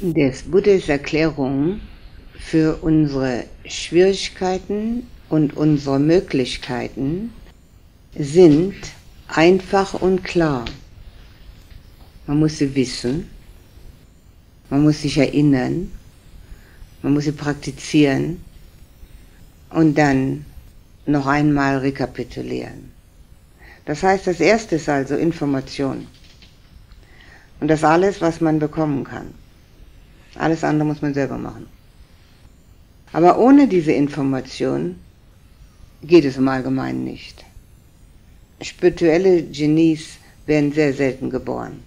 des Buddhas Erklärung für unsere Schwierigkeiten und unsere Möglichkeiten sind einfach und klar. Man muss sie wissen, man muss sich erinnern, man muss sie praktizieren und dann noch einmal rekapitulieren. Das heißt, das erste ist also Information. Und das alles, was man bekommen kann. Alles andere muss man selber machen. Aber ohne diese Information geht es im Allgemeinen nicht. Spirituelle Genies werden sehr selten geboren.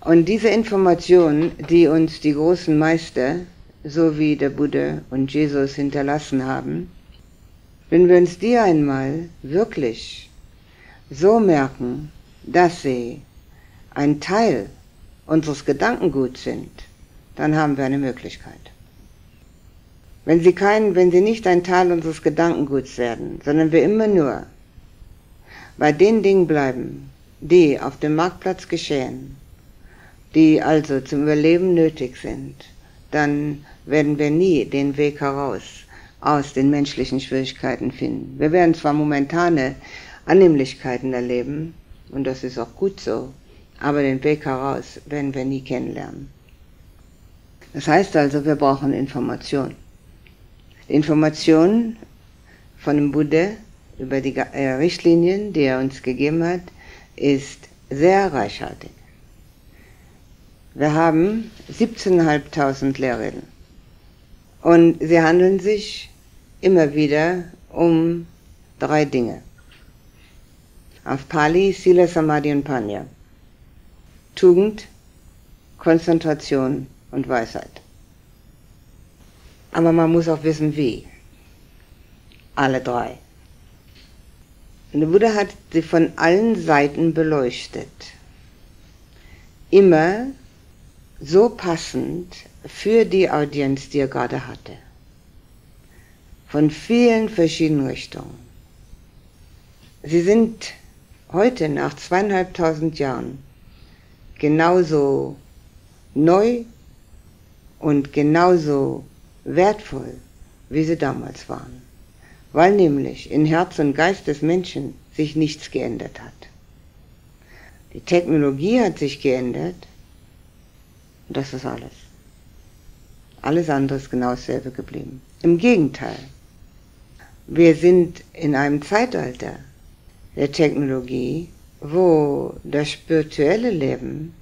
Und diese Information, die uns die großen Meister, so wie der Buddha und Jesus hinterlassen haben, wenn wir uns die einmal wirklich so merken, dass sie ein Teil unseres Gedankenguts sind, dann haben wir eine Möglichkeit. Wenn sie, kein, wenn sie nicht ein Teil unseres Gedankenguts werden, sondern wir immer nur bei den Dingen bleiben, die auf dem Marktplatz geschehen, die also zum Überleben nötig sind, dann werden wir nie den Weg heraus aus den menschlichen Schwierigkeiten finden. Wir werden zwar momentane Annehmlichkeiten erleben, und das ist auch gut so, aber den Weg heraus werden wir nie kennenlernen. Das heißt also, wir brauchen Information. Information von dem Buddha über die äh, Richtlinien, die er uns gegeben hat, ist sehr reichhaltig. Wir haben 17.500 Lehrreden und sie handeln sich immer wieder um drei Dinge. Auf Pali, Sila, Samadhi und Panya. Tugend, Konzentration und Weisheit. Aber man muss auch wissen, wie. Alle drei. Und der Buddha hat sie von allen Seiten beleuchtet. Immer so passend für die Audienz, die er gerade hatte. Von vielen verschiedenen Richtungen. Sie sind heute nach zweieinhalbtausend Jahren genauso neu und genauso wertvoll, wie sie damals waren, weil nämlich in Herz und Geist des Menschen sich nichts geändert hat. Die Technologie hat sich geändert und das ist alles. Alles andere ist genau dasselbe geblieben. Im Gegenteil, wir sind in einem Zeitalter der Technologie, wo das spirituelle Leben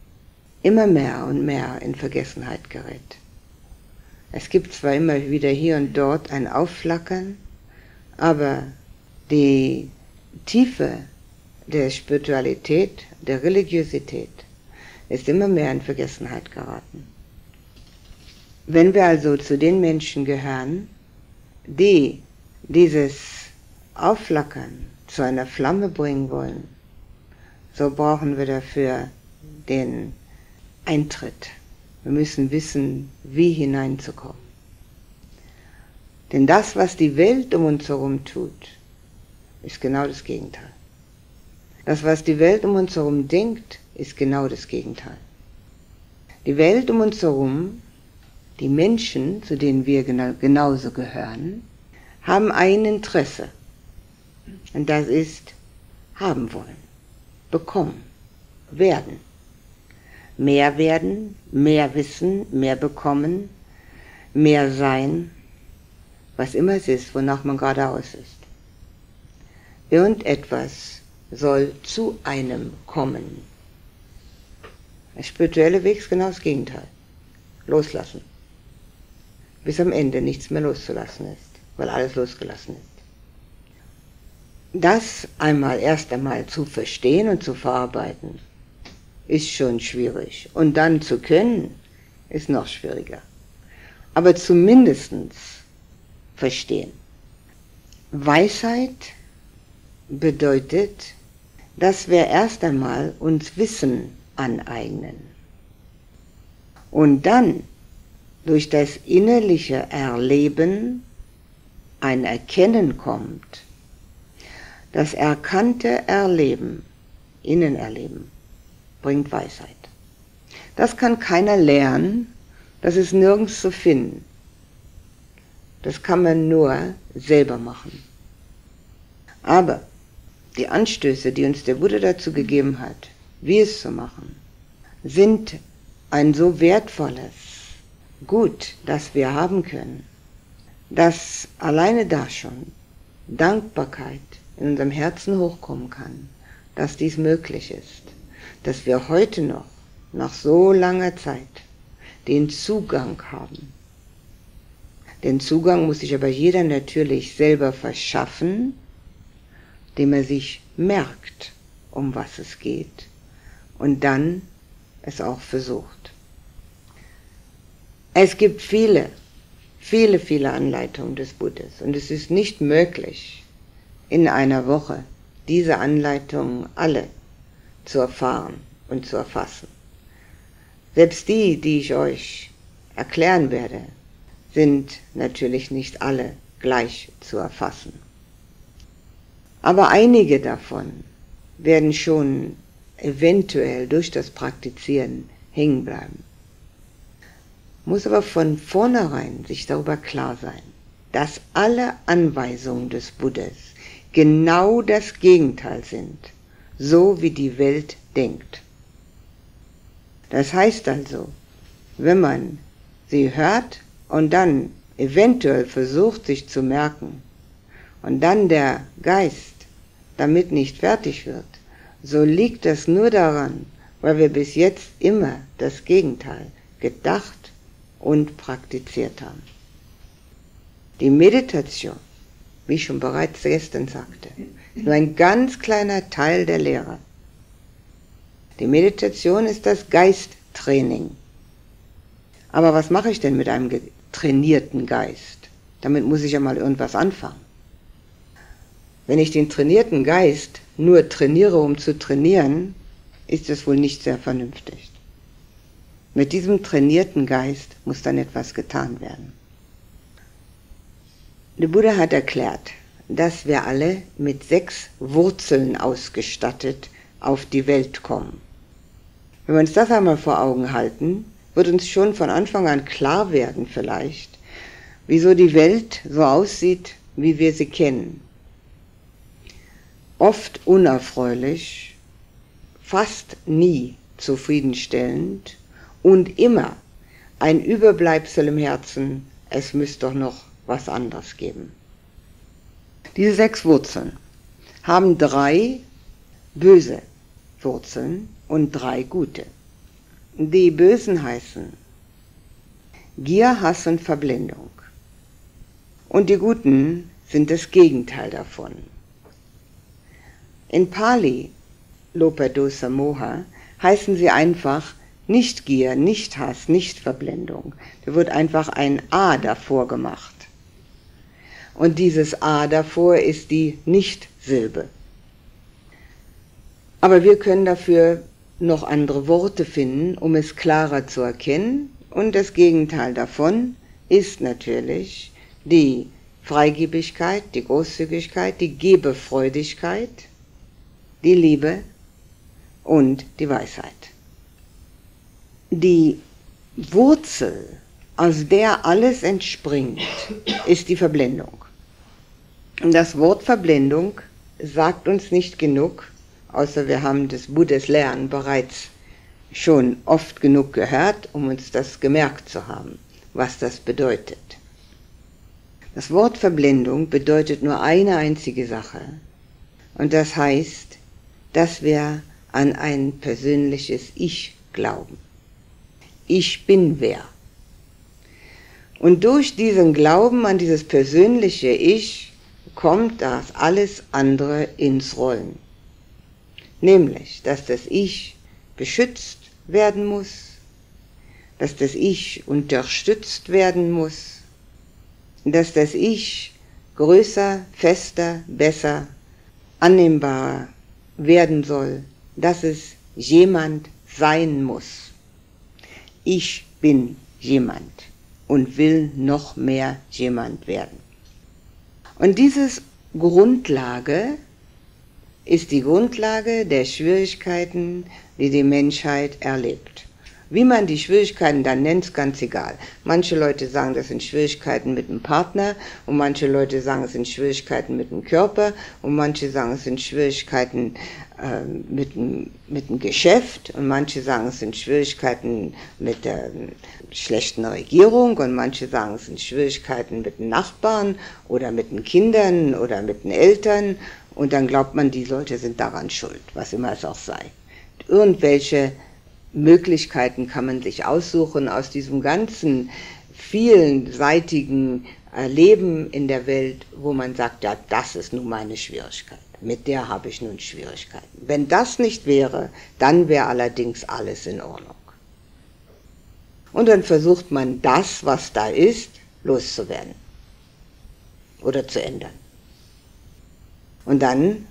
immer mehr und mehr in Vergessenheit gerät. Es gibt zwar immer wieder hier und dort ein Aufflackern, aber die Tiefe der Spiritualität, der Religiosität ist immer mehr in Vergessenheit geraten. Wenn wir also zu den Menschen gehören, die dieses Aufflackern zu einer Flamme bringen wollen, so brauchen wir dafür den Eintritt. Wir müssen wissen, wie hineinzukommen. Denn das, was die Welt um uns herum tut, ist genau das Gegenteil. Das, was die Welt um uns herum denkt, ist genau das Gegenteil. Die Welt um uns herum, die Menschen, zu denen wir genauso gehören, haben ein Interesse. Und das ist haben wollen, bekommen, werden mehr werden, mehr wissen, mehr bekommen, mehr sein, was immer es ist, wonach man geradeaus ist. Irgendetwas soll zu einem kommen. Der spirituelle Weg ist genau das Gegenteil. Loslassen. Bis am Ende nichts mehr loszulassen ist, weil alles losgelassen ist. Das einmal erst einmal zu verstehen und zu verarbeiten, ist schon schwierig. Und dann zu können, ist noch schwieriger. Aber zumindest verstehen. Weisheit bedeutet, dass wir erst einmal uns Wissen aneignen. Und dann durch das innerliche Erleben ein Erkennen kommt. Das erkannte Erleben, Innenerleben, bringt Weisheit. Das kann keiner lernen, das ist nirgends zu finden. Das kann man nur selber machen. Aber die Anstöße, die uns der Buddha dazu gegeben hat, wie es zu machen, sind ein so wertvolles Gut, das wir haben können, dass alleine da schon Dankbarkeit in unserem Herzen hochkommen kann, dass dies möglich ist, dass wir heute noch, nach so langer Zeit, den Zugang haben. Den Zugang muss sich aber jeder natürlich selber verschaffen, indem er sich merkt, um was es geht und dann es auch versucht. Es gibt viele, viele, viele Anleitungen des Buddhas und es ist nicht möglich, in einer Woche diese Anleitungen alle zu erfahren und zu erfassen. Selbst die, die ich euch erklären werde, sind natürlich nicht alle gleich zu erfassen. Aber einige davon werden schon eventuell durch das Praktizieren hängen bleiben. Muss aber von vornherein sich darüber klar sein, dass alle Anweisungen des Buddhas genau das Gegenteil sind, so wie die Welt denkt. Das heißt also, wenn man sie hört und dann eventuell versucht sich zu merken und dann der Geist damit nicht fertig wird, so liegt das nur daran, weil wir bis jetzt immer das Gegenteil gedacht und praktiziert haben. Die Meditation, wie ich schon bereits gestern sagte, nur ein ganz kleiner Teil der Lehre. Die Meditation ist das Geisttraining. Aber was mache ich denn mit einem trainierten Geist? Damit muss ich ja mal irgendwas anfangen. Wenn ich den trainierten Geist nur trainiere, um zu trainieren, ist es wohl nicht sehr vernünftig. Mit diesem trainierten Geist muss dann etwas getan werden. Der Buddha hat erklärt, dass wir alle mit sechs Wurzeln ausgestattet auf die Welt kommen. Wenn wir uns das einmal vor Augen halten, wird uns schon von Anfang an klar werden vielleicht, wieso die Welt so aussieht, wie wir sie kennen oft unerfreulich, fast nie zufriedenstellend und immer ein Überbleibsel im Herzen, es müsste doch noch was anderes geben. Diese sechs Wurzeln haben drei böse Wurzeln und drei gute. Die bösen heißen Gier, Hass und Verblendung. Und die guten sind das Gegenteil davon. In Pali, Lopadosa Moha, heißen sie einfach nicht Gier, nicht Hass, nicht Verblendung. Da wird einfach ein A davor gemacht. Und dieses A davor ist die Nicht-Silbe. Aber wir können dafür noch andere Worte finden, um es klarer zu erkennen. Und das Gegenteil davon ist natürlich die Freigebigkeit, die Großzügigkeit, die Gebefreudigkeit die Liebe und die Weisheit. Die Wurzel, aus der alles entspringt, ist die Verblendung. Das Wort Verblendung sagt uns nicht genug, außer wir haben das Buddhas Lernen bereits schon oft genug gehört, um uns das gemerkt zu haben, was das bedeutet. Das Wort Verblendung bedeutet nur eine einzige Sache, und das heißt dass wir an ein persönliches Ich glauben. Ich bin wer. Und durch diesen Glauben an dieses persönliche Ich kommt das alles andere ins Rollen. Nämlich, dass das Ich beschützt werden muss, dass das Ich unterstützt werden muss, dass das Ich größer, fester, besser, annehmbarer werden soll, dass es jemand sein muss. Ich bin jemand und will noch mehr jemand werden. Und dieses Grundlage ist die Grundlage der Schwierigkeiten, die die Menschheit erlebt. Wie man die Schwierigkeiten dann nennt, ist ganz egal. Manche Leute sagen, das sind Schwierigkeiten mit dem Partner und manche Leute sagen, es sind Schwierigkeiten mit dem Körper und manche sagen, es sind Schwierigkeiten äh, mit, dem, mit dem Geschäft und manche sagen, es sind Schwierigkeiten mit der schlechten Regierung und manche sagen, es sind Schwierigkeiten mit den Nachbarn oder mit den Kindern oder mit den Eltern und dann glaubt man, die Leute sind daran schuld, was immer es auch sei. Irgendwelche Möglichkeiten kann man sich aussuchen aus diesem ganzen vielseitigen Leben in der Welt, wo man sagt, ja, das ist nun meine Schwierigkeit. Mit der habe ich nun Schwierigkeiten. Wenn das nicht wäre, dann wäre allerdings alles in Ordnung. Und dann versucht man das, was da ist, loszuwerden oder zu ändern. Und dann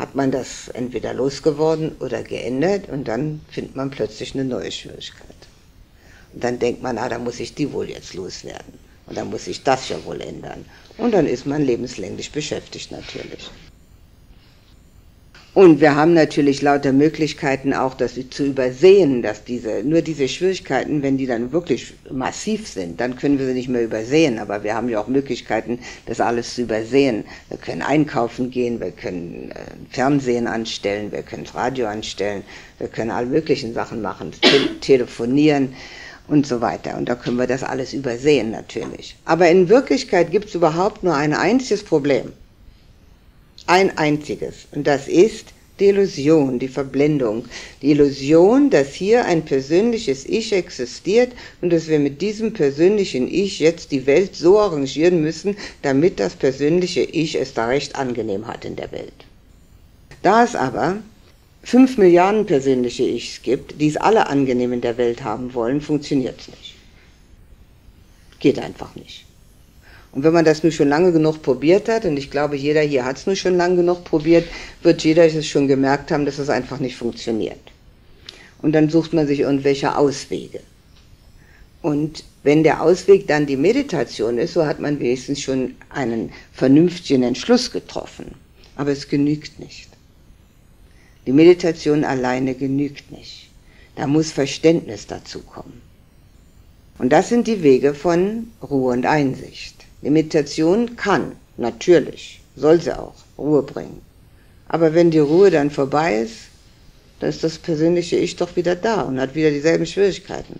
hat man das entweder losgeworden oder geändert und dann findet man plötzlich eine neue Schwierigkeit. Und dann denkt man, ah, da muss ich die wohl jetzt loswerden. Und dann muss ich das ja wohl ändern. Und dann ist man lebenslänglich beschäftigt natürlich. Und wir haben natürlich lauter Möglichkeiten auch, das zu übersehen, dass diese, nur diese Schwierigkeiten, wenn die dann wirklich massiv sind, dann können wir sie nicht mehr übersehen. Aber wir haben ja auch Möglichkeiten, das alles zu übersehen. Wir können einkaufen gehen, wir können äh, Fernsehen anstellen, wir können das Radio anstellen, wir können alle möglichen Sachen machen, te telefonieren und so weiter. Und da können wir das alles übersehen natürlich. Aber in Wirklichkeit gibt es überhaupt nur ein einziges Problem. Ein einziges. Und das ist die Illusion, die Verblendung. Die Illusion, dass hier ein persönliches Ich existiert und dass wir mit diesem persönlichen Ich jetzt die Welt so arrangieren müssen, damit das persönliche Ich es da recht angenehm hat in der Welt. Da es aber fünf Milliarden persönliche Ichs gibt, die es alle angenehm in der Welt haben wollen, funktioniert es nicht. Geht einfach nicht. Und wenn man das nur schon lange genug probiert hat, und ich glaube, jeder hier hat es nur schon lange genug probiert, wird jeder es schon gemerkt haben, dass es einfach nicht funktioniert. Und dann sucht man sich irgendwelche Auswege. Und wenn der Ausweg dann die Meditation ist, so hat man wenigstens schon einen vernünftigen Entschluss getroffen. Aber es genügt nicht. Die Meditation alleine genügt nicht. Da muss Verständnis dazu kommen. Und das sind die Wege von Ruhe und Einsicht. Meditation kann, natürlich, soll sie auch, Ruhe bringen. Aber wenn die Ruhe dann vorbei ist, dann ist das persönliche Ich doch wieder da und hat wieder dieselben Schwierigkeiten.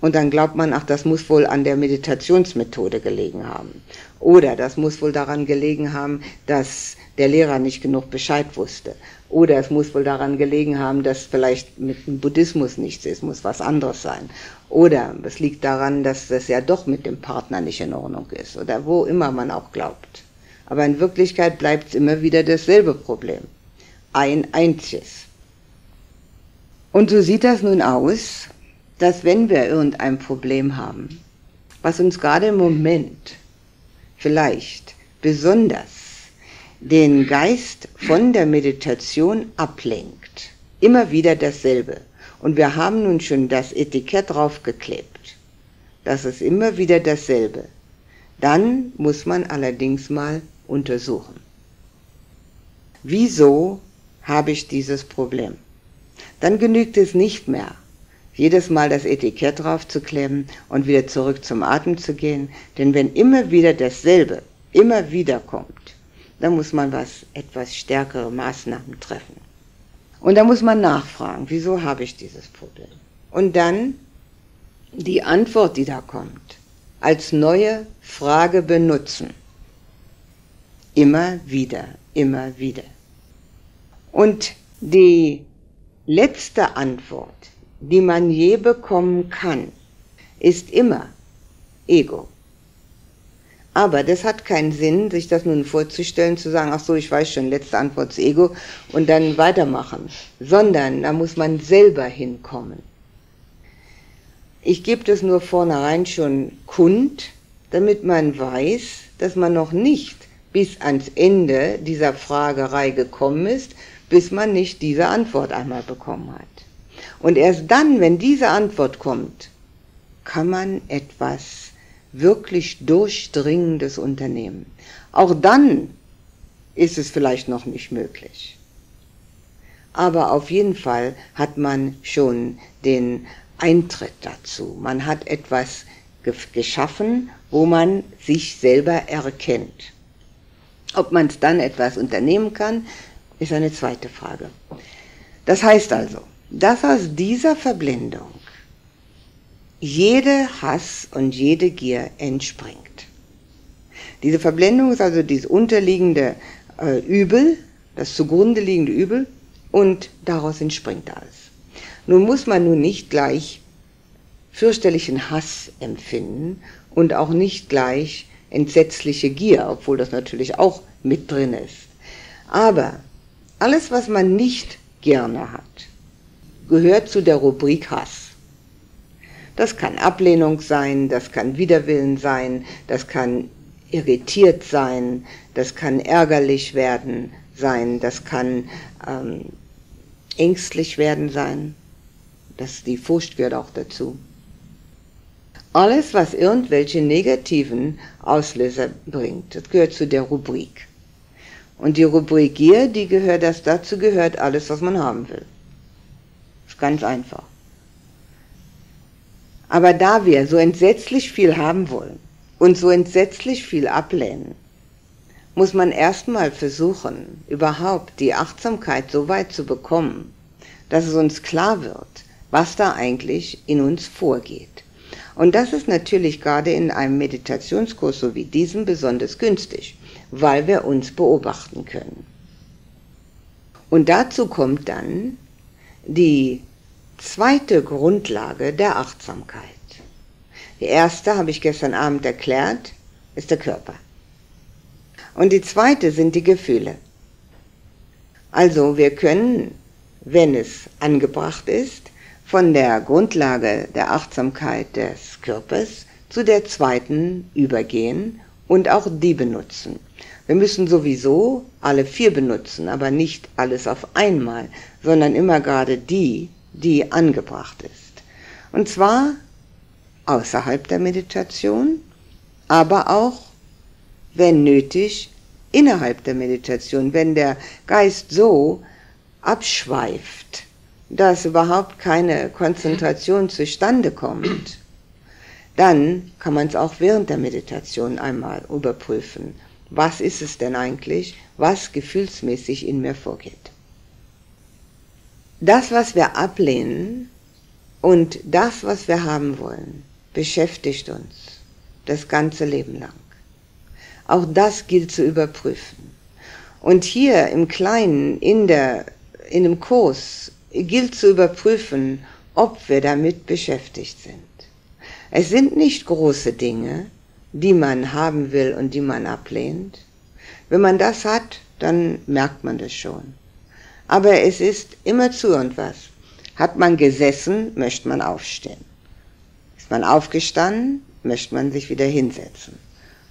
Und dann glaubt man, ach, das muss wohl an der Meditationsmethode gelegen haben. Oder das muss wohl daran gelegen haben, dass der Lehrer nicht genug Bescheid wusste. Oder es muss wohl daran gelegen haben, dass vielleicht mit dem Buddhismus nichts ist, muss was anderes sein. Oder es liegt daran, dass das ja doch mit dem Partner nicht in Ordnung ist. Oder wo immer man auch glaubt. Aber in Wirklichkeit bleibt es immer wieder dasselbe Problem. Ein einziges. Und so sieht das nun aus, dass wenn wir irgendein Problem haben, was uns gerade im Moment vielleicht besonders den Geist von der Meditation ablenkt. Immer wieder dasselbe. Und wir haben nun schon das Etikett draufgeklebt. Das ist immer wieder dasselbe. Dann muss man allerdings mal untersuchen. Wieso habe ich dieses Problem? Dann genügt es nicht mehr, jedes Mal das Etikett draufzukleben und wieder zurück zum Atem zu gehen, denn wenn immer wieder dasselbe immer wieder kommt, da muss man was, etwas stärkere Maßnahmen treffen. Und da muss man nachfragen, wieso habe ich dieses Problem? Und dann die Antwort, die da kommt, als neue Frage benutzen. Immer wieder, immer wieder. Und die letzte Antwort, die man je bekommen kann, ist immer Ego. Aber das hat keinen Sinn, sich das nun vorzustellen, zu sagen, ach so, ich weiß schon, letzte Antwort ist Ego und dann weitermachen, sondern da muss man selber hinkommen. Ich gebe das nur vornherein schon kund, damit man weiß, dass man noch nicht bis ans Ende dieser Fragerei gekommen ist, bis man nicht diese Antwort einmal bekommen hat. Und erst dann, wenn diese Antwort kommt, kann man etwas wirklich durchdringendes Unternehmen. Auch dann ist es vielleicht noch nicht möglich. Aber auf jeden Fall hat man schon den Eintritt dazu. Man hat etwas geschaffen, wo man sich selber erkennt. Ob man dann etwas unternehmen kann, ist eine zweite Frage. Das heißt also, dass aus dieser Verblendung jede Hass und jede Gier entspringt. Diese Verblendung ist also dieses unterliegende äh, Übel, das zugrunde liegende Übel, und daraus entspringt alles. Nun muss man nun nicht gleich fürchterlichen Hass empfinden und auch nicht gleich entsetzliche Gier, obwohl das natürlich auch mit drin ist. Aber alles, was man nicht gerne hat, gehört zu der Rubrik Hass. Das kann Ablehnung sein, das kann Widerwillen sein, das kann irritiert sein, das kann ärgerlich werden sein, das kann ähm, ängstlich werden sein. Das, die Furcht gehört auch dazu. Alles, was irgendwelche negativen Auslöser bringt, das gehört zu der Rubrik. Und die Rubrik Gier, die gehört, das dazu gehört alles, was man haben will. Ist ganz einfach. Aber da wir so entsetzlich viel haben wollen und so entsetzlich viel ablehnen, muss man erstmal versuchen, überhaupt die Achtsamkeit so weit zu bekommen, dass es uns klar wird, was da eigentlich in uns vorgeht. Und das ist natürlich gerade in einem Meditationskurs so wie diesem besonders günstig, weil wir uns beobachten können. Und dazu kommt dann die zweite Grundlage der Achtsamkeit. Die erste, habe ich gestern Abend erklärt, ist der Körper. Und die zweite sind die Gefühle. Also wir können, wenn es angebracht ist, von der Grundlage der Achtsamkeit des Körpers zu der zweiten übergehen und auch die benutzen. Wir müssen sowieso alle vier benutzen, aber nicht alles auf einmal, sondern immer gerade die, die angebracht ist. Und zwar außerhalb der Meditation, aber auch wenn nötig, innerhalb der Meditation, wenn der Geist so abschweift, dass überhaupt keine Konzentration zustande kommt, dann kann man es auch während der Meditation einmal überprüfen. Was ist es denn eigentlich, was gefühlsmäßig in mir vorgeht? Das, was wir ablehnen und das, was wir haben wollen, beschäftigt uns das ganze Leben lang. Auch das gilt zu überprüfen. Und hier im Kleinen, in, der, in dem Kurs, gilt zu überprüfen, ob wir damit beschäftigt sind. Es sind nicht große Dinge, die man haben will und die man ablehnt. Wenn man das hat, dann merkt man das schon. Aber es ist immer zu irgendwas. Hat man gesessen, möchte man aufstehen. Ist man aufgestanden, möchte man sich wieder hinsetzen.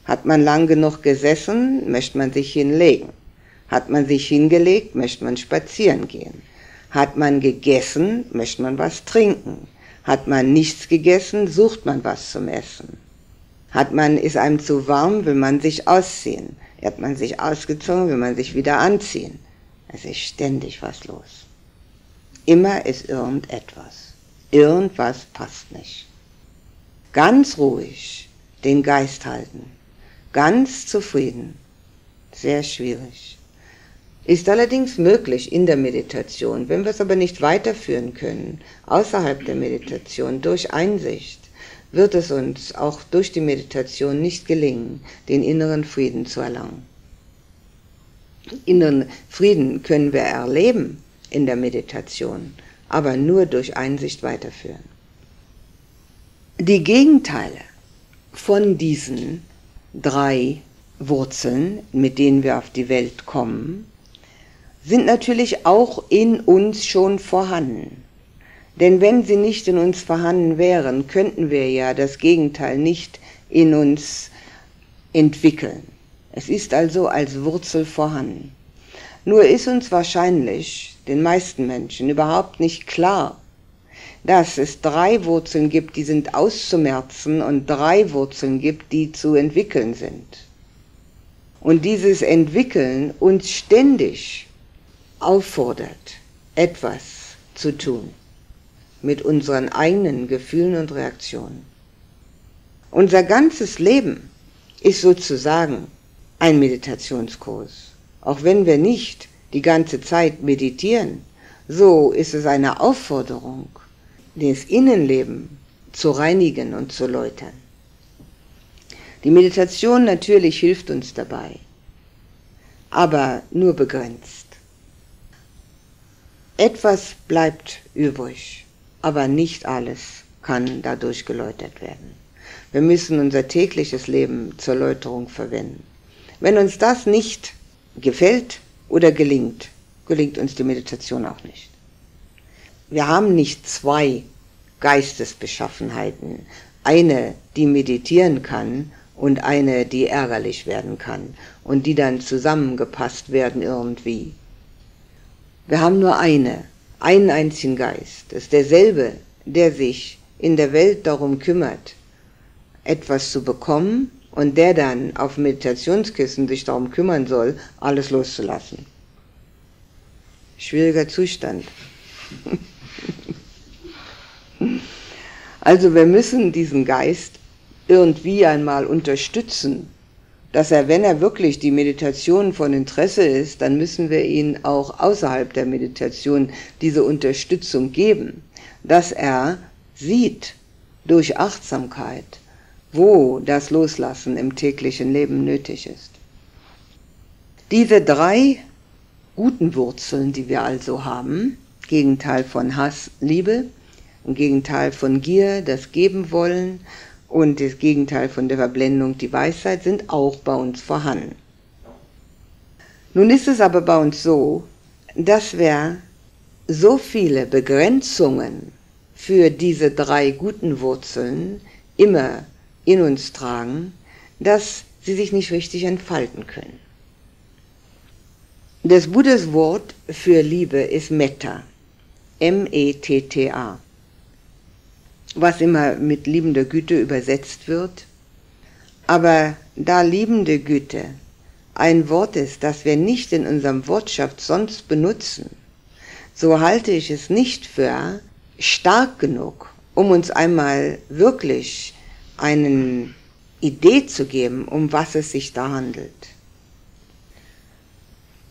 Hat man lang genug gesessen, möchte man sich hinlegen. Hat man sich hingelegt, möchte man spazieren gehen. Hat man gegessen, möchte man was trinken. Hat man nichts gegessen, sucht man was zum Essen. Hat man, ist einem zu warm, will man sich ausziehen. Hat man sich ausgezogen, will man sich wieder anziehen. Es ist ständig was los. Immer ist irgendetwas. Irgendwas passt nicht. Ganz ruhig den Geist halten. Ganz zufrieden. Sehr schwierig. Ist allerdings möglich in der Meditation. Wenn wir es aber nicht weiterführen können, außerhalb der Meditation, durch Einsicht, wird es uns auch durch die Meditation nicht gelingen, den inneren Frieden zu erlangen. Inneren Frieden können wir erleben in der Meditation, aber nur durch Einsicht weiterführen. Die Gegenteile von diesen drei Wurzeln, mit denen wir auf die Welt kommen, sind natürlich auch in uns schon vorhanden. Denn wenn sie nicht in uns vorhanden wären, könnten wir ja das Gegenteil nicht in uns entwickeln. Es ist also als Wurzel vorhanden. Nur ist uns wahrscheinlich, den meisten Menschen, überhaupt nicht klar, dass es drei Wurzeln gibt, die sind auszumerzen und drei Wurzeln gibt, die zu entwickeln sind. Und dieses Entwickeln uns ständig auffordert, etwas zu tun. mit unseren eigenen Gefühlen und Reaktionen. Unser ganzes Leben ist sozusagen ein Meditationskurs. Auch wenn wir nicht die ganze Zeit meditieren, so ist es eine Aufforderung, das Innenleben zu reinigen und zu läutern. Die Meditation natürlich hilft uns dabei, aber nur begrenzt. Etwas bleibt übrig, aber nicht alles kann dadurch geläutert werden. Wir müssen unser tägliches Leben zur Läuterung verwenden. Wenn uns das nicht gefällt oder gelingt, gelingt uns die Meditation auch nicht. Wir haben nicht zwei Geistesbeschaffenheiten. Eine, die meditieren kann und eine, die ärgerlich werden kann und die dann zusammengepasst werden irgendwie. Wir haben nur eine, einen einzigen Geist. Das ist derselbe, der sich in der Welt darum kümmert, etwas zu bekommen und der dann auf Meditationskissen sich darum kümmern soll, alles loszulassen. Schwieriger Zustand. also wir müssen diesen Geist irgendwie einmal unterstützen, dass er, wenn er wirklich die Meditation von Interesse ist, dann müssen wir ihn auch außerhalb der Meditation diese Unterstützung geben, dass er sieht durch Achtsamkeit, wo das Loslassen im täglichen Leben nötig ist. Diese drei guten Wurzeln, die wir also haben, Gegenteil von Hass, Liebe, ein Gegenteil von Gier, das Geben wollen und das Gegenteil von der Verblendung, die Weisheit, sind auch bei uns vorhanden. Nun ist es aber bei uns so, dass wir so viele Begrenzungen für diese drei guten Wurzeln immer in uns tragen, dass sie sich nicht richtig entfalten können. Das Buddhas Wort für Liebe ist Metta, M-E-T-T-A, was immer mit liebender Güte übersetzt wird. Aber da liebende Güte ein Wort ist, das wir nicht in unserem Wortschaft sonst benutzen, so halte ich es nicht für stark genug, um uns einmal wirklich eine Idee zu geben, um was es sich da handelt.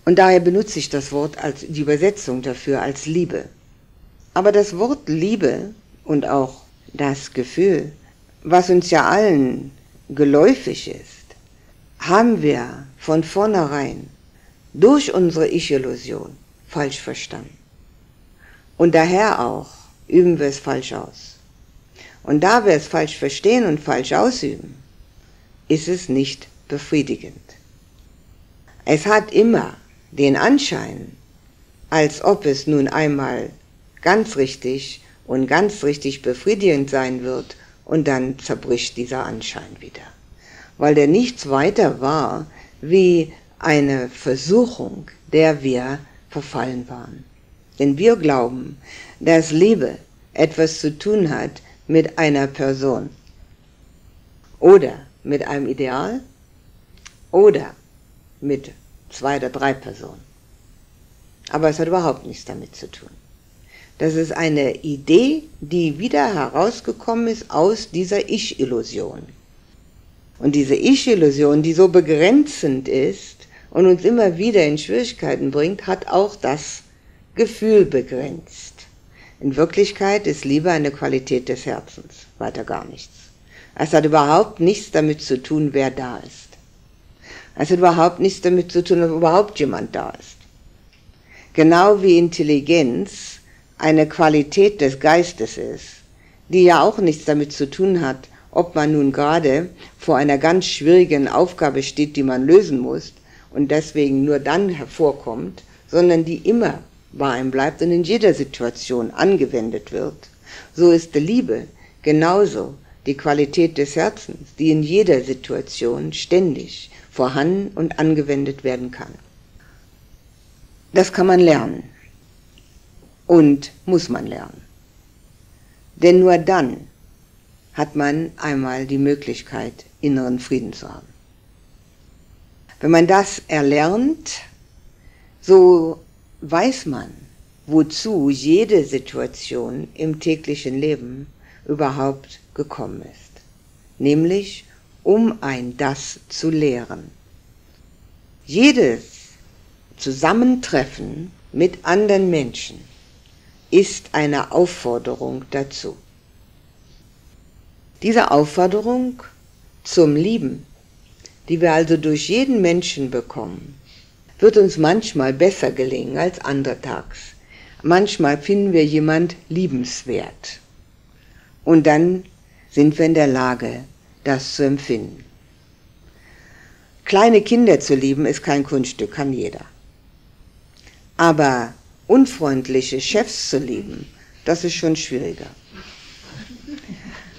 Und daher benutze ich das Wort als die Übersetzung dafür als Liebe. Aber das Wort Liebe und auch das Gefühl, was uns ja allen geläufig ist, haben wir von vornherein durch unsere Ich-Illusion falsch verstanden. Und daher auch üben wir es falsch aus. Und da wir es falsch verstehen und falsch ausüben, ist es nicht befriedigend. Es hat immer den Anschein, als ob es nun einmal ganz richtig und ganz richtig befriedigend sein wird und dann zerbricht dieser Anschein wieder. Weil der nichts weiter war wie eine Versuchung, der wir verfallen waren. Denn wir glauben, dass Liebe etwas zu tun hat mit einer Person oder mit einem Ideal oder mit zwei oder drei Personen. Aber es hat überhaupt nichts damit zu tun. Das ist eine Idee, die wieder herausgekommen ist aus dieser Ich-Illusion. Und diese Ich-Illusion, die so begrenzend ist und uns immer wieder in Schwierigkeiten bringt, hat auch das Gefühl begrenzt. In Wirklichkeit ist Liebe eine Qualität des Herzens, weiter gar nichts. Es hat überhaupt nichts damit zu tun, wer da ist. Es hat überhaupt nichts damit zu tun, ob überhaupt jemand da ist. Genau wie Intelligenz eine Qualität des Geistes ist, die ja auch nichts damit zu tun hat, ob man nun gerade vor einer ganz schwierigen Aufgabe steht, die man lösen muss und deswegen nur dann hervorkommt, sondern die immer bei einem bleibt und in jeder Situation angewendet wird, so ist die Liebe genauso die Qualität des Herzens, die in jeder Situation ständig vorhanden und angewendet werden kann. Das kann man lernen und muss man lernen. Denn nur dann hat man einmal die Möglichkeit, inneren Frieden zu haben. Wenn man das erlernt, so weiß man, wozu jede Situation im täglichen Leben überhaupt gekommen ist, nämlich um ein das zu lehren. Jedes Zusammentreffen mit anderen Menschen ist eine Aufforderung dazu. Diese Aufforderung zum Lieben, die wir also durch jeden Menschen bekommen, wird uns manchmal besser gelingen als andertags. Manchmal finden wir jemand liebenswert. Und dann sind wir in der Lage, das zu empfinden. Kleine Kinder zu lieben ist kein Kunststück, kann jeder. Aber unfreundliche Chefs zu lieben, das ist schon schwieriger.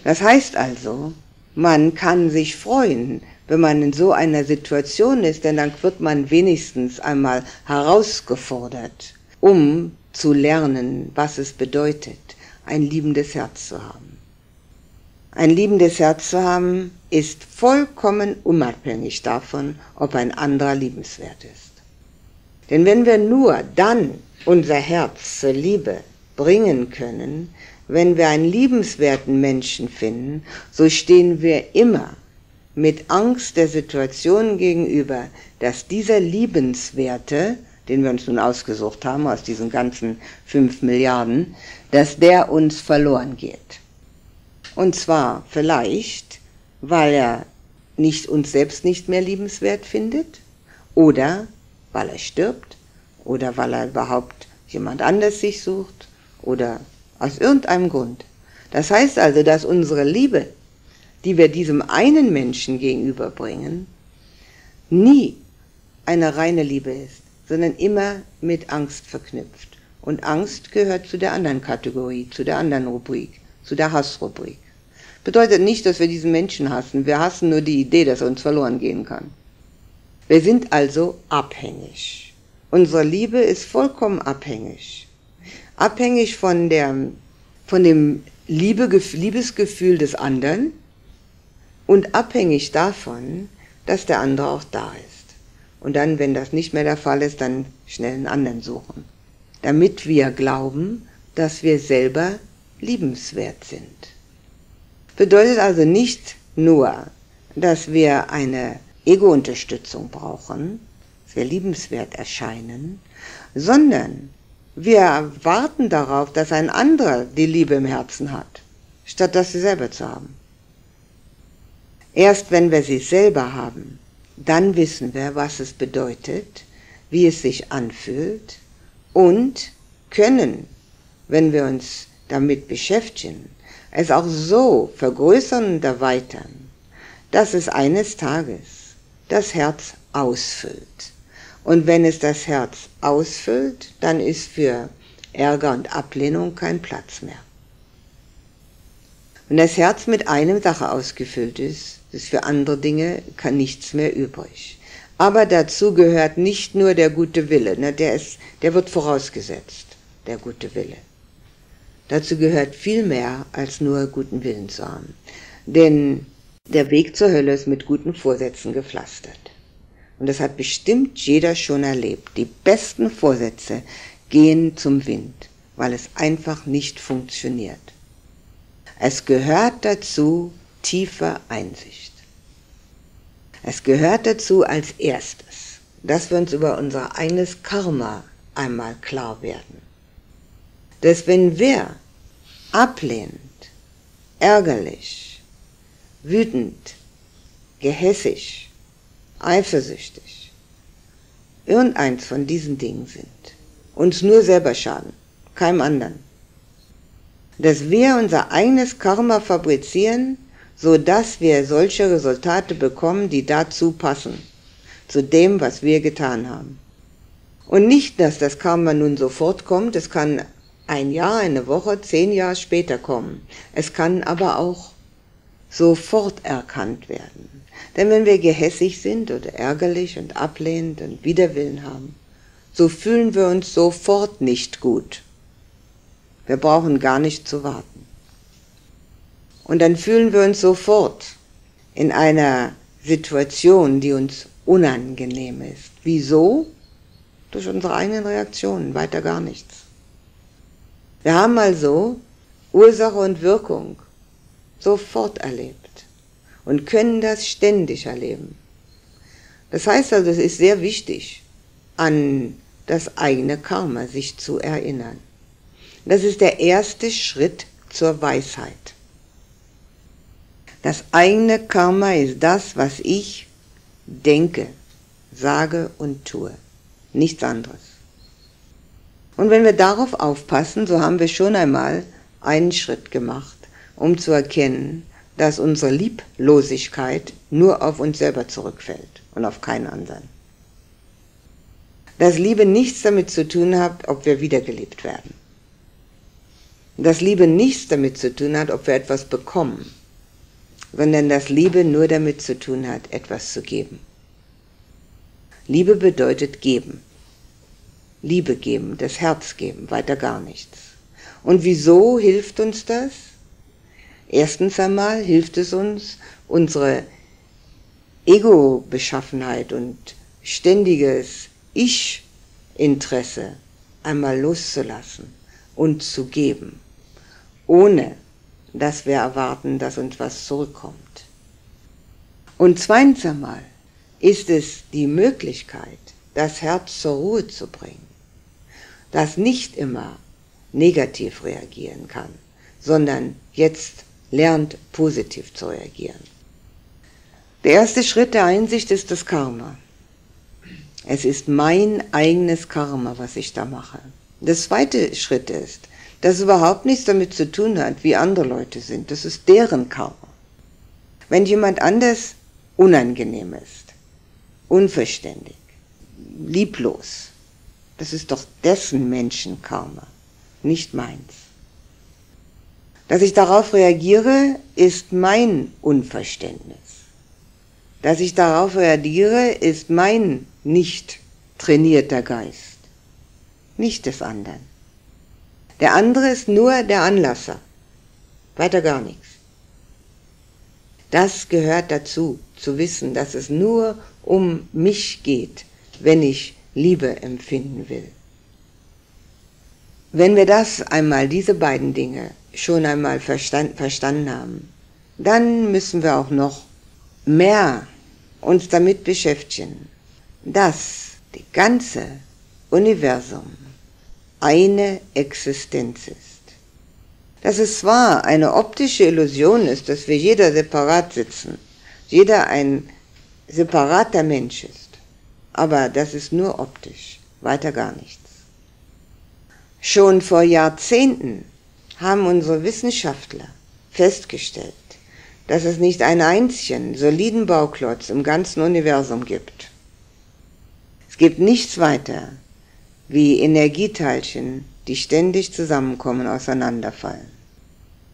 Das heißt also, man kann sich freuen, wenn man in so einer Situation ist, denn dann wird man wenigstens einmal herausgefordert, um zu lernen, was es bedeutet, ein liebendes Herz zu haben. Ein liebendes Herz zu haben ist vollkommen unabhängig davon, ob ein anderer liebenswert ist. Denn wenn wir nur dann unser Herz zur Liebe bringen können, wenn wir einen liebenswerten Menschen finden, so stehen wir immer mit Angst der Situation gegenüber, dass dieser Liebenswerte, den wir uns nun ausgesucht haben aus diesen ganzen fünf Milliarden, dass der uns verloren geht. Und zwar vielleicht, weil er nicht uns selbst nicht mehr liebenswert findet oder weil er stirbt oder weil er überhaupt jemand anders sich sucht oder aus irgendeinem Grund. Das heißt also, dass unsere Liebe, die wir diesem einen Menschen gegenüberbringen, nie eine reine Liebe ist, sondern immer mit Angst verknüpft. Und Angst gehört zu der anderen Kategorie, zu der anderen Rubrik, zu der Hassrubrik. Bedeutet nicht, dass wir diesen Menschen hassen. Wir hassen nur die Idee, dass er uns verloren gehen kann. Wir sind also abhängig. Unsere Liebe ist vollkommen abhängig. Abhängig von, der, von dem Liebe, Liebesgefühl des anderen und abhängig davon, dass der andere auch da ist. Und dann, wenn das nicht mehr der Fall ist, dann schnell einen anderen suchen. Damit wir glauben, dass wir selber liebenswert sind. Bedeutet also nicht nur, dass wir eine Ego-Unterstützung brauchen, dass wir liebenswert erscheinen, sondern wir warten darauf, dass ein anderer die Liebe im Herzen hat, statt dass sie selber zu haben. Erst wenn wir sie selber haben, dann wissen wir, was es bedeutet, wie es sich anfühlt und können, wenn wir uns damit beschäftigen, es auch so vergrößern und erweitern, dass es eines Tages das Herz ausfüllt. Und wenn es das Herz ausfüllt, dann ist für Ärger und Ablehnung kein Platz mehr. Wenn das Herz mit einem Sache ausgefüllt ist, ist für andere Dinge kann nichts mehr übrig. Aber dazu gehört nicht nur der gute Wille, ne, der, ist, der wird vorausgesetzt, der gute Wille. Dazu gehört viel mehr als nur guten Willen zu haben. Denn der Weg zur Hölle ist mit guten Vorsätzen gepflastert. Und das hat bestimmt jeder schon erlebt. Die besten Vorsätze gehen zum Wind, weil es einfach nicht funktioniert. Es gehört dazu tiefe Einsicht. Es gehört dazu als erstes, dass wir uns über unser eigenes Karma einmal klar werden dass wenn wer ablehnend, ärgerlich, wütend, gehässig, eifersüchtig, irgendeins von diesen Dingen sind, uns nur selber schaden, keinem anderen, dass wir unser eigenes Karma fabrizieren, so dass wir solche Resultate bekommen, die dazu passen, zu dem, was wir getan haben. Und nicht, dass das Karma nun sofort kommt, es kann ein Jahr, eine Woche, zehn Jahre später kommen. Es kann aber auch sofort erkannt werden. Denn wenn wir gehässig sind oder ärgerlich und ablehnend und Widerwillen haben, so fühlen wir uns sofort nicht gut. Wir brauchen gar nicht zu warten. Und dann fühlen wir uns sofort in einer Situation, die uns unangenehm ist. Wieso? Durch unsere eigenen Reaktionen, weiter gar nichts. Wir haben also Ursache und Wirkung sofort erlebt und können das ständig erleben. Das heißt also, es ist sehr wichtig, an das eigene Karma sich zu erinnern. Das ist der erste Schritt zur Weisheit. Das eigene Karma ist das, was ich denke, sage und tue. Nichts anderes. Und wenn wir darauf aufpassen, so haben wir schon einmal einen Schritt gemacht, um zu erkennen, dass unsere Lieblosigkeit nur auf uns selber zurückfällt und auf keinen anderen. Dass Liebe nichts damit zu tun hat, ob wir wiedergelebt werden. Dass Liebe nichts damit zu tun hat, ob wir etwas bekommen, sondern dass Liebe nur damit zu tun hat, etwas zu geben. Liebe bedeutet geben. Liebe geben, das Herz geben, weiter gar nichts. Und wieso hilft uns das? Erstens einmal hilft es uns, unsere Ego-Beschaffenheit und ständiges Ich-Interesse einmal loszulassen und zu geben, ohne dass wir erwarten, dass uns was zurückkommt. Und zweitens einmal ist es die Möglichkeit, das Herz zur Ruhe zu bringen, das nicht immer negativ reagieren kann, sondern jetzt lernt positiv zu reagieren. Der erste Schritt der Einsicht ist das Karma. Es ist mein eigenes Karma, was ich da mache. Der zweite Schritt ist, dass es überhaupt nichts damit zu tun hat, wie andere Leute sind. Das ist deren Karma. Wenn jemand anders unangenehm ist, unverständig, lieblos, das ist doch dessen Menschenkarma, nicht meins. Dass ich darauf reagiere, ist mein Unverständnis. Dass ich darauf reagiere, ist mein nicht trainierter Geist, nicht des anderen. Der andere ist nur der Anlasser, weiter gar nichts. Das gehört dazu, zu wissen, dass es nur um mich geht, wenn ich Liebe empfinden will. Wenn wir das einmal, diese beiden Dinge, schon einmal verstand, verstanden haben, dann müssen wir auch noch mehr uns damit beschäftigen, dass die ganze Universum eine Existenz ist. Dass es zwar eine optische Illusion ist, dass wir jeder separat sitzen, jeder ein separater Mensch ist, aber das ist nur optisch, weiter gar nichts. Schon vor Jahrzehnten haben unsere Wissenschaftler festgestellt, dass es nicht einen einzigen soliden Bauklotz im ganzen Universum gibt. Es gibt nichts weiter wie Energieteilchen, die ständig zusammenkommen, auseinanderfallen.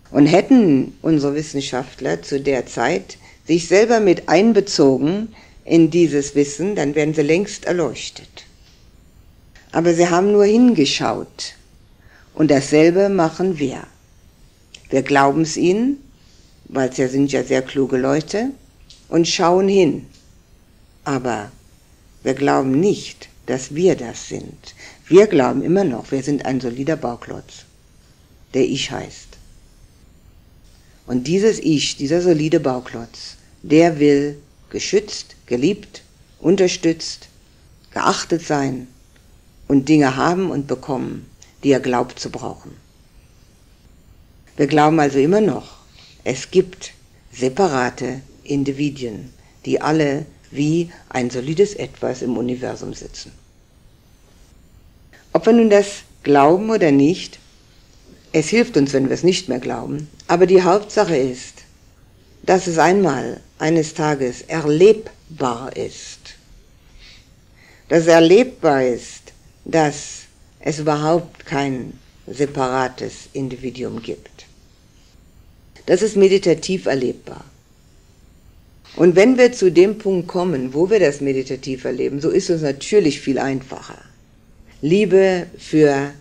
Und hätten unsere Wissenschaftler zu der Zeit sich selber mit einbezogen in dieses Wissen, dann wären sie längst erleuchtet. Aber sie haben nur hingeschaut. Und dasselbe machen wir. Wir glauben es ihnen, weil sie sind ja sehr kluge Leute, und schauen hin. Aber wir glauben nicht, dass wir das sind. Wir glauben immer noch, wir sind ein solider Bauklotz, der Ich heißt. Und dieses Ich, dieser solide Bauklotz, der will geschützt, geliebt, unterstützt, geachtet sein und Dinge haben und bekommen, die er glaubt zu brauchen. Wir glauben also immer noch, es gibt separate Individuen, die alle wie ein solides Etwas im Universum sitzen. Ob wir nun das glauben oder nicht, es hilft uns, wenn wir es nicht mehr glauben, aber die Hauptsache ist, dass es einmal eines Tages erlebbar ist. Dass es erlebbar ist, dass es überhaupt kein separates Individuum gibt. Das ist meditativ erlebbar. Und wenn wir zu dem Punkt kommen, wo wir das meditativ erleben, so ist es natürlich viel einfacher. Liebe für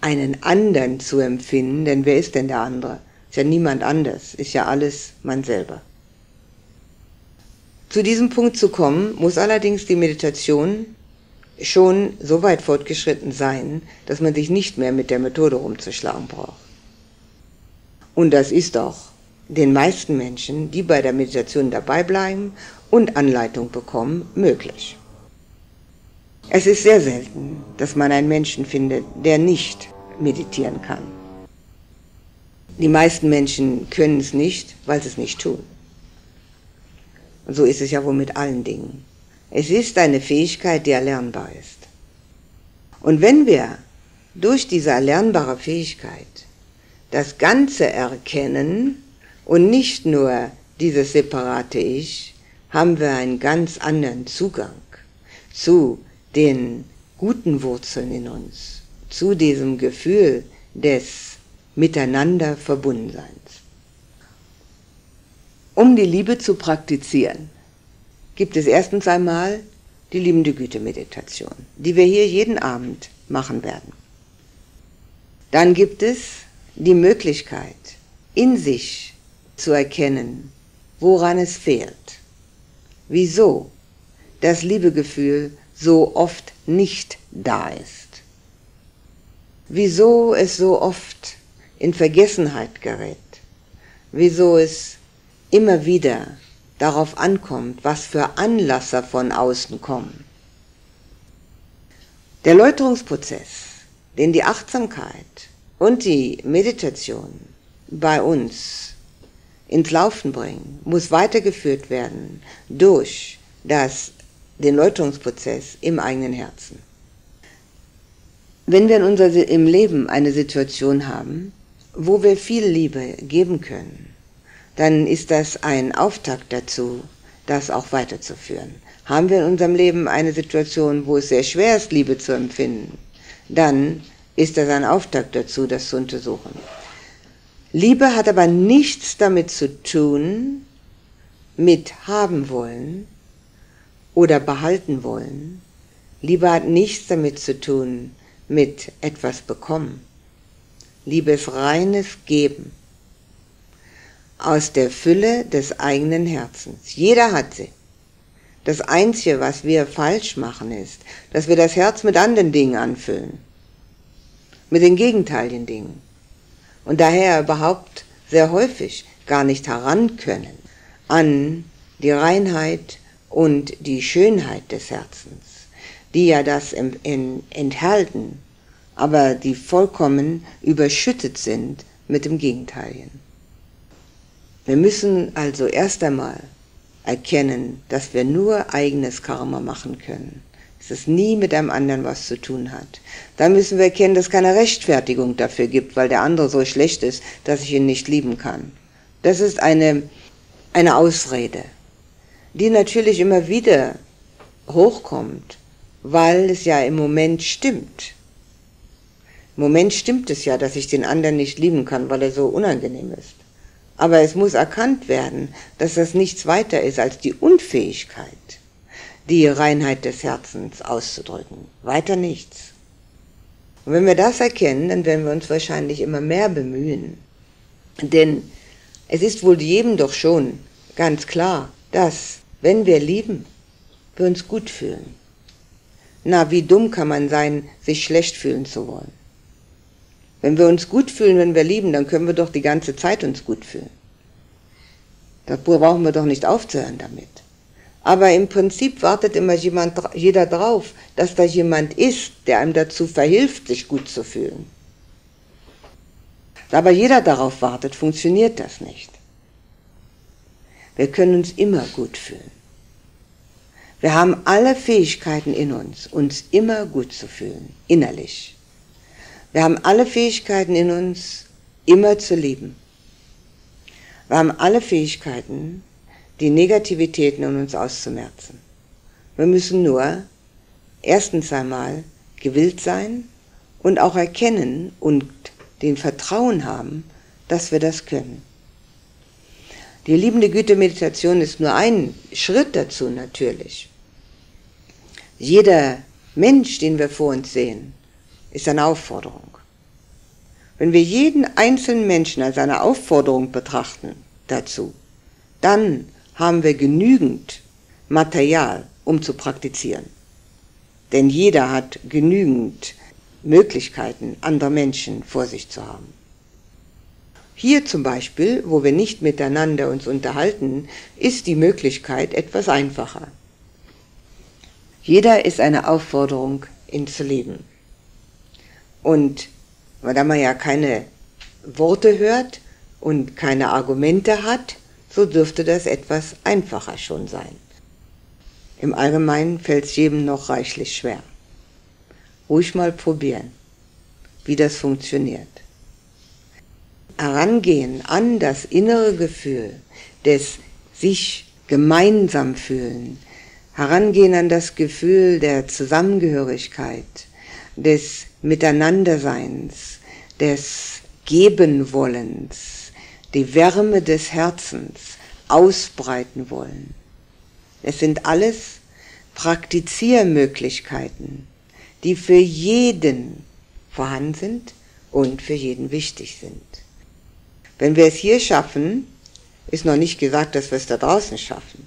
einen anderen zu empfinden, denn wer ist denn der andere? Ist ja niemand anders, ist ja alles man selber. Zu diesem Punkt zu kommen, muss allerdings die Meditation schon so weit fortgeschritten sein, dass man sich nicht mehr mit der Methode rumzuschlagen braucht. Und das ist auch den meisten Menschen, die bei der Meditation dabei bleiben und Anleitung bekommen, möglich. Es ist sehr selten, dass man einen Menschen findet, der nicht meditieren kann. Die meisten Menschen können es nicht, weil sie es nicht tun. Und so ist es ja wohl mit allen Dingen. Es ist eine Fähigkeit, die erlernbar ist. Und wenn wir durch diese erlernbare Fähigkeit das Ganze erkennen und nicht nur dieses separate Ich, haben wir einen ganz anderen Zugang zu den guten Wurzeln in uns, zu diesem Gefühl des Miteinander Verbundenseins. Um die Liebe zu praktizieren, gibt es erstens einmal die liebende Güte-Meditation, die wir hier jeden Abend machen werden. Dann gibt es die Möglichkeit, in sich zu erkennen, woran es fehlt, wieso das Liebegefühl so oft nicht da ist, wieso es so oft in Vergessenheit gerät, wieso es immer wieder darauf ankommt, was für Anlasser von außen kommen. Der Läuterungsprozess, den die Achtsamkeit und die Meditation bei uns ins Laufen bringen, muss weitergeführt werden durch das, den Läuterungsprozess im eigenen Herzen. Wenn wir in unser, im Leben eine Situation haben, wo wir viel Liebe geben können, dann ist das ein Auftakt dazu, das auch weiterzuführen. Haben wir in unserem Leben eine Situation, wo es sehr schwer ist, Liebe zu empfinden, dann ist das ein Auftakt dazu, das zu untersuchen. Liebe hat aber nichts damit zu tun, mit haben wollen oder behalten wollen. Liebe hat nichts damit zu tun, mit etwas bekommen. Liebe ist reines Geben aus der Fülle des eigenen Herzens. Jeder hat sie. Das Einzige, was wir falsch machen, ist, dass wir das Herz mit anderen Dingen anfüllen. Mit den gegenteiligen Dingen. Und daher überhaupt sehr häufig gar nicht heran können an die Reinheit und die Schönheit des Herzens, die ja das enthalten, aber die vollkommen überschüttet sind mit dem Gegenteiligen. Wir müssen also erst einmal erkennen, dass wir nur eigenes Karma machen können. Dass es nie mit einem anderen was zu tun hat. Dann müssen wir erkennen, dass es keine Rechtfertigung dafür gibt, weil der andere so schlecht ist, dass ich ihn nicht lieben kann. Das ist eine, eine Ausrede, die natürlich immer wieder hochkommt, weil es ja im Moment stimmt. Im Moment stimmt es ja, dass ich den anderen nicht lieben kann, weil er so unangenehm ist. Aber es muss erkannt werden, dass das nichts weiter ist als die Unfähigkeit, die Reinheit des Herzens auszudrücken. Weiter nichts. Und wenn wir das erkennen, dann werden wir uns wahrscheinlich immer mehr bemühen. Denn es ist wohl jedem doch schon ganz klar, dass, wenn wir lieben, wir uns gut fühlen. Na, wie dumm kann man sein, sich schlecht fühlen zu wollen? Wenn wir uns gut fühlen, wenn wir lieben, dann können wir doch die ganze Zeit uns gut fühlen. Da brauchen wir doch nicht aufzuhören damit. Aber im Prinzip wartet immer jemand, jeder drauf, dass da jemand ist, der einem dazu verhilft, sich gut zu fühlen. Da aber jeder darauf wartet, funktioniert das nicht. Wir können uns immer gut fühlen. Wir haben alle Fähigkeiten in uns, uns immer gut zu fühlen, innerlich. Wir haben alle Fähigkeiten in uns, immer zu lieben. Wir haben alle Fähigkeiten, die Negativitäten in uns auszumerzen. Wir müssen nur erstens einmal gewillt sein und auch erkennen und den Vertrauen haben, dass wir das können. Die liebende Güte-Meditation ist nur ein Schritt dazu natürlich. Jeder Mensch, den wir vor uns sehen, ist eine Aufforderung. Wenn wir jeden einzelnen Menschen als eine Aufforderung betrachten dazu, dann haben wir genügend Material, um zu praktizieren. denn jeder hat genügend Möglichkeiten, andere Menschen vor sich zu haben. Hier zum Beispiel, wo wir nicht miteinander uns unterhalten, ist die Möglichkeit etwas einfacher. Jeder ist eine Aufforderung ins Leben. Und da man ja keine Worte hört und keine Argumente hat, so dürfte das etwas einfacher schon sein. Im Allgemeinen fällt es jedem noch reichlich schwer. Ruhig mal probieren, wie das funktioniert. Herangehen an das innere Gefühl des sich gemeinsam fühlen, herangehen an das Gefühl der Zusammengehörigkeit, des Miteinanderseins, des Gebenwollens, die Wärme des Herzens ausbreiten wollen. Es sind alles Praktiziermöglichkeiten, die für jeden vorhanden sind und für jeden wichtig sind. Wenn wir es hier schaffen, ist noch nicht gesagt, dass wir es da draußen schaffen.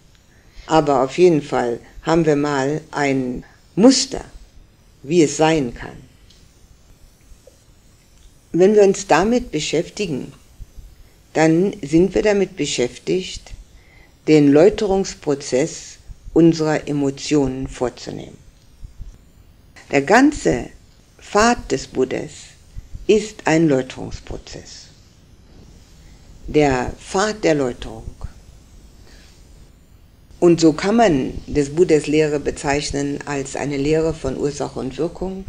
Aber auf jeden Fall haben wir mal ein Muster, wie es sein kann. Wenn wir uns damit beschäftigen, dann sind wir damit beschäftigt, den Läuterungsprozess unserer Emotionen vorzunehmen. Der ganze Pfad des Buddhas ist ein Läuterungsprozess. Der Pfad der Läuterung. Und so kann man des Buddhas Lehre bezeichnen als eine Lehre von Ursache und Wirkung,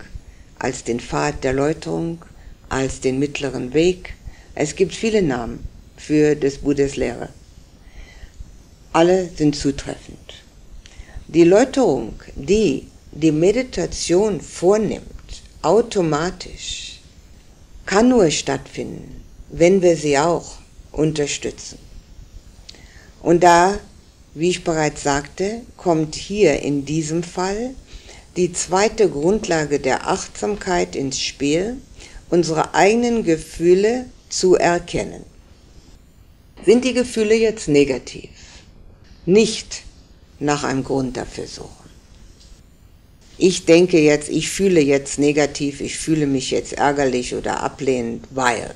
als den Pfad der Läuterung, als den mittleren Weg. Es gibt viele Namen für des Buddhas Lehre. Alle sind zutreffend. Die Läuterung, die die Meditation vornimmt, automatisch, kann nur stattfinden, wenn wir sie auch unterstützen. Und da wie ich bereits sagte, kommt hier in diesem Fall die zweite Grundlage der Achtsamkeit ins Spiel, unsere eigenen Gefühle zu erkennen. Sind die Gefühle jetzt negativ? Nicht nach einem Grund dafür suchen. Ich denke jetzt, ich fühle jetzt negativ, ich fühle mich jetzt ärgerlich oder ablehnend, weil,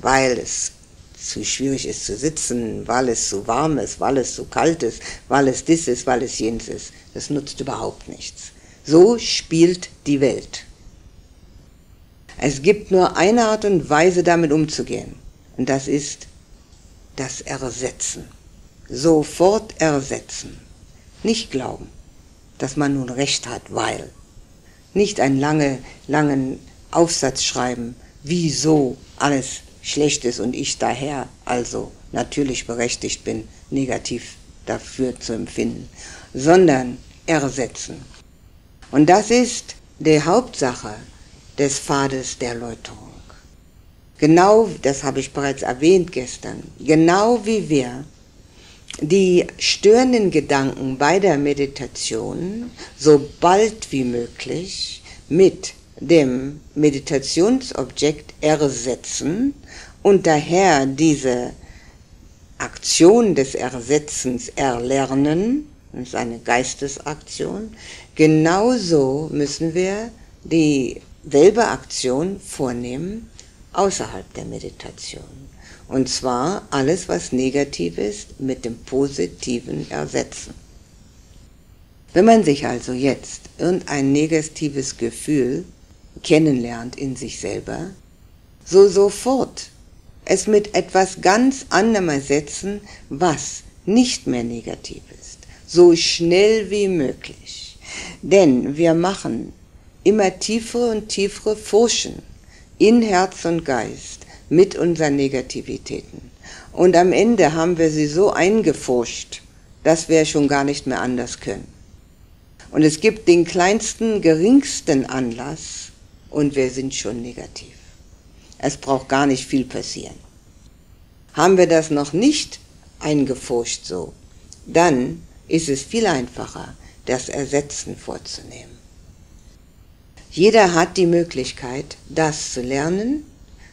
weil es zu schwierig ist zu sitzen, weil es zu warm ist, weil es zu kalt ist, weil es dies ist, weil es jenes ist. Das nutzt überhaupt nichts. So spielt die Welt. Es gibt nur eine Art und Weise, damit umzugehen. Und das ist das Ersetzen. Sofort ersetzen. Nicht glauben, dass man nun recht hat, weil. Nicht einen lange, langen Aufsatz schreiben, wieso alles schlecht ist und ich daher also natürlich berechtigt bin, negativ dafür zu empfinden, sondern ersetzen. Und das ist die Hauptsache des Pfades der Läuterung. Genau, das habe ich bereits erwähnt gestern, genau wie wir die störenden Gedanken bei der Meditation so bald wie möglich mit dem Meditationsobjekt ersetzen und daher diese Aktion des Ersetzens erlernen, das ist eine Geistesaktion, genauso müssen wir dieselbe Aktion vornehmen außerhalb der Meditation. Und zwar alles, was negativ ist, mit dem Positiven ersetzen. Wenn man sich also jetzt irgendein negatives Gefühl kennenlernt in sich selber, so sofort es mit etwas ganz anderem ersetzen, was nicht mehr negativ ist, so schnell wie möglich. Denn wir machen immer tiefere und tiefere Furchen in Herz und Geist mit unseren Negativitäten. Und am Ende haben wir sie so eingefurcht, dass wir schon gar nicht mehr anders können. Und es gibt den kleinsten, geringsten Anlass, und wir sind schon negativ. Es braucht gar nicht viel passieren. Haben wir das noch nicht eingefurcht so, dann ist es viel einfacher, das Ersetzen vorzunehmen. Jeder hat die Möglichkeit, das zu lernen,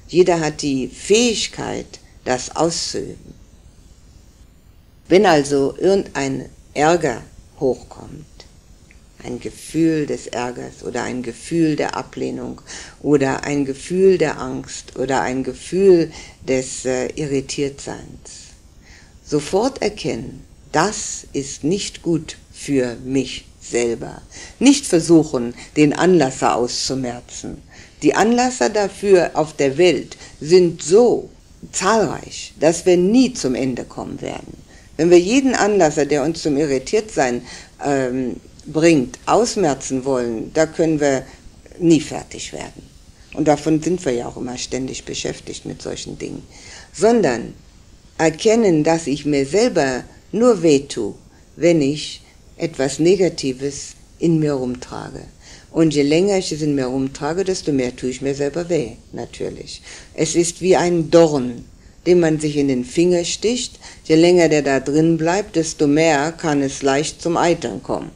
jeder hat die Fähigkeit, das auszuüben. Wenn also irgendein Ärger hochkommt, ein Gefühl des Ärgers oder ein Gefühl der Ablehnung oder ein Gefühl der Angst oder ein Gefühl des äh, Irritiertseins. Sofort erkennen, das ist nicht gut für mich selber. Nicht versuchen, den Anlasser auszumerzen. Die Anlasser dafür auf der Welt sind so zahlreich, dass wir nie zum Ende kommen werden. Wenn wir jeden Anlasser, der uns zum Irritiertsein ähm, bringt, ausmerzen wollen, da können wir nie fertig werden. Und davon sind wir ja auch immer ständig beschäftigt mit solchen Dingen. Sondern erkennen, dass ich mir selber nur wehtue, wenn ich etwas Negatives in mir rumtrage. Und je länger ich es in mir rumtrage, desto mehr tue ich mir selber weh, natürlich. Es ist wie ein Dorn, den man sich in den Finger sticht. Je länger der da drin bleibt, desto mehr kann es leicht zum Eitern kommen.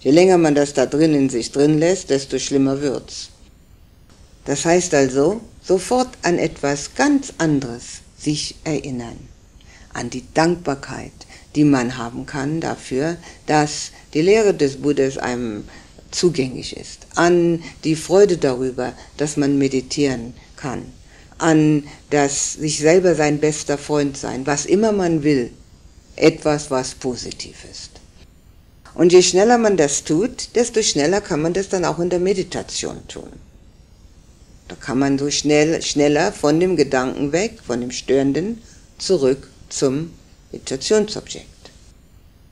Je länger man das da drin in sich drin lässt, desto schlimmer wird's. Das heißt also, sofort an etwas ganz anderes sich erinnern. An die Dankbarkeit, die man haben kann dafür, dass die Lehre des Buddhas einem zugänglich ist. An die Freude darüber, dass man meditieren kann. An das sich selber sein bester Freund sein, was immer man will. Etwas, was positiv ist. Und je schneller man das tut, desto schneller kann man das dann auch in der Meditation tun. Da kann man so schnell, schneller von dem Gedanken weg, von dem Störenden, zurück zum Meditationsobjekt.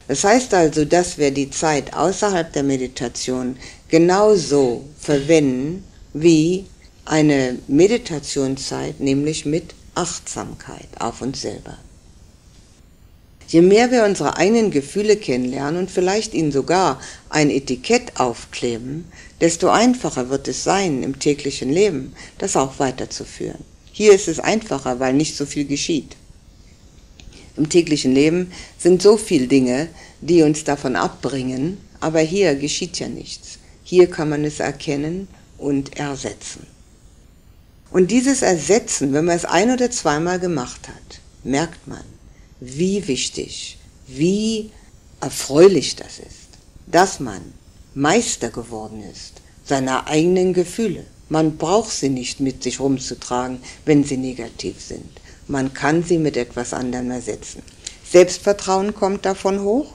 Das heißt also, dass wir die Zeit außerhalb der Meditation genauso verwenden wie eine Meditationszeit, nämlich mit Achtsamkeit auf uns selber. Je mehr wir unsere eigenen Gefühle kennenlernen und vielleicht ihnen sogar ein Etikett aufkleben, desto einfacher wird es sein, im täglichen Leben das auch weiterzuführen. Hier ist es einfacher, weil nicht so viel geschieht. Im täglichen Leben sind so viele Dinge, die uns davon abbringen, aber hier geschieht ja nichts. Hier kann man es erkennen und ersetzen. Und dieses Ersetzen, wenn man es ein oder zweimal gemacht hat, merkt man, wie wichtig, wie erfreulich das ist, dass man Meister geworden ist seiner eigenen Gefühle. Man braucht sie nicht mit sich rumzutragen, wenn sie negativ sind. Man kann sie mit etwas anderem ersetzen. Selbstvertrauen kommt davon hoch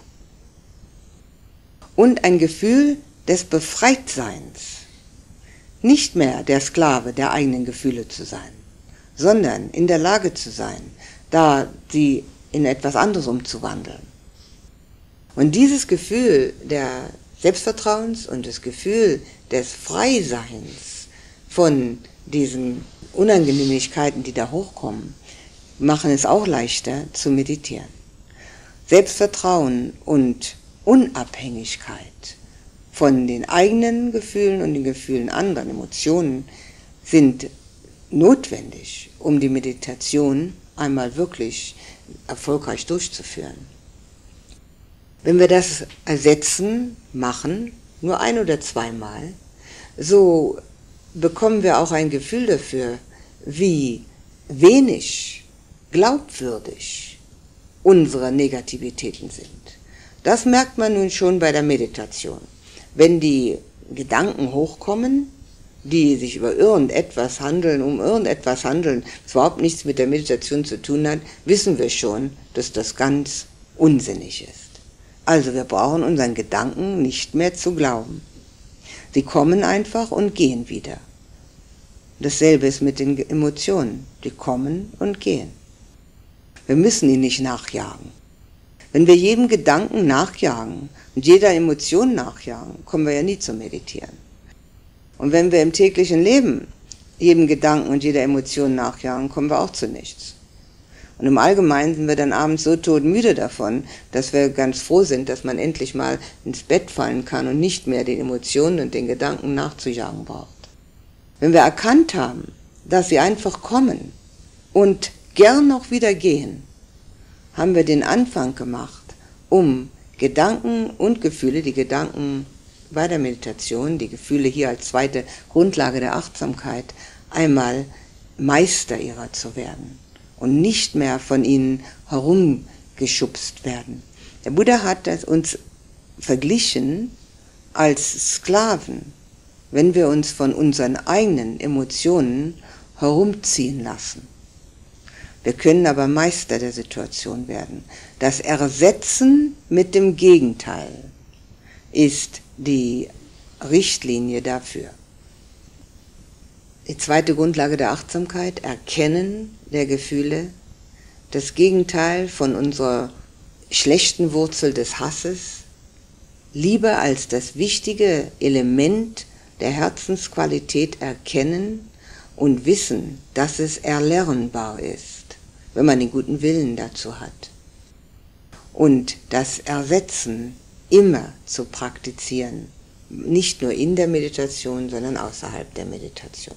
und ein Gefühl des Befreitseins. Nicht mehr der Sklave der eigenen Gefühle zu sein, sondern in der Lage zu sein, da sie in etwas anderes umzuwandeln. Und dieses Gefühl der Selbstvertrauens und das Gefühl des Freiseins von diesen Unangenehmigkeiten, die da hochkommen, machen es auch leichter zu meditieren. Selbstvertrauen und Unabhängigkeit von den eigenen Gefühlen und den Gefühlen anderer Emotionen sind notwendig, um die Meditation einmal wirklich erfolgreich durchzuführen. Wenn wir das ersetzen, machen, nur ein oder zweimal, so bekommen wir auch ein Gefühl dafür, wie wenig glaubwürdig unsere Negativitäten sind. Das merkt man nun schon bei der Meditation. Wenn die Gedanken hochkommen, die sich über irgendetwas handeln, um irgendetwas handeln, was überhaupt nichts mit der Meditation zu tun hat, wissen wir schon, dass das ganz unsinnig ist. Also wir brauchen unseren Gedanken nicht mehr zu glauben. Sie kommen einfach und gehen wieder. Dasselbe ist mit den Emotionen. Die kommen und gehen. Wir müssen ihnen nicht nachjagen. Wenn wir jedem Gedanken nachjagen und jeder Emotion nachjagen, kommen wir ja nie zum Meditieren. Und wenn wir im täglichen Leben jedem Gedanken und jeder Emotion nachjagen, kommen wir auch zu nichts. Und im Allgemeinen sind wir dann abends so todmüde davon, dass wir ganz froh sind, dass man endlich mal ins Bett fallen kann und nicht mehr den Emotionen und den Gedanken nachzujagen braucht. Wenn wir erkannt haben, dass sie einfach kommen und gern noch wieder gehen, haben wir den Anfang gemacht, um Gedanken und Gefühle, die Gedanken bei der Meditation, die Gefühle hier als zweite Grundlage der Achtsamkeit, einmal Meister ihrer zu werden und nicht mehr von ihnen herumgeschubst werden. Der Buddha hat uns verglichen als Sklaven, wenn wir uns von unseren eigenen Emotionen herumziehen lassen. Wir können aber Meister der Situation werden. Das Ersetzen mit dem Gegenteil ist die Richtlinie dafür. Die zweite Grundlage der Achtsamkeit, Erkennen der Gefühle, das Gegenteil von unserer schlechten Wurzel des Hasses, Liebe als das wichtige Element der Herzensqualität erkennen und wissen, dass es erlernbar ist, wenn man den guten Willen dazu hat. Und das Ersetzen immer zu praktizieren, nicht nur in der Meditation, sondern außerhalb der Meditation.